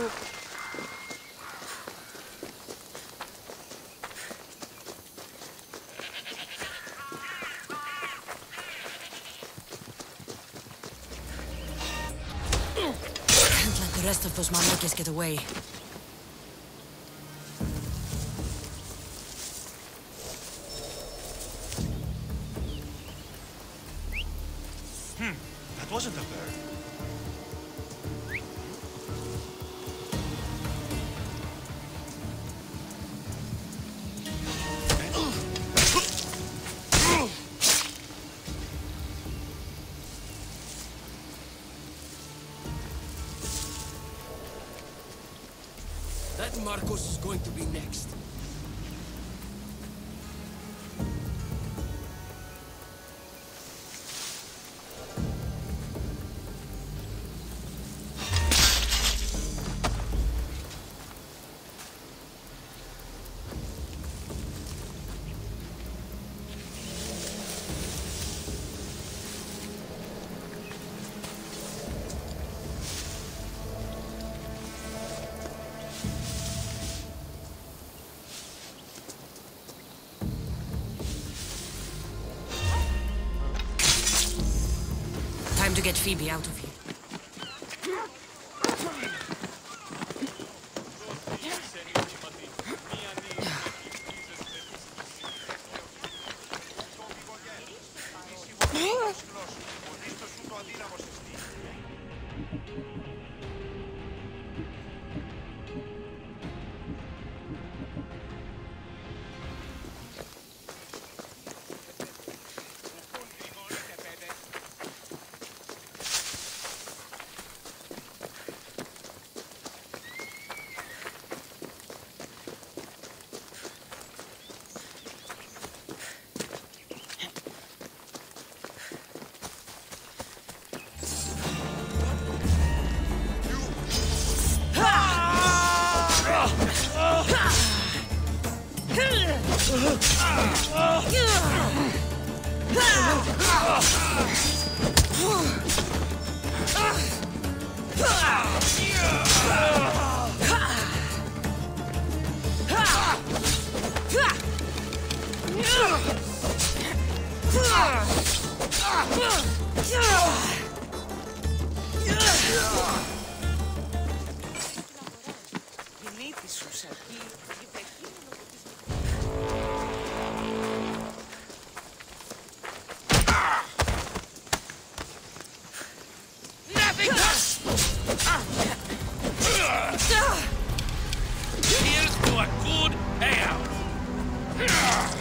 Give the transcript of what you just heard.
the rest of those Malekes get away. Hmm, that wasn't a bird. Markos is going to be next. Time to get Phoebe out of here. Ηλίτη σου, Σαρκή, είπε Yeah!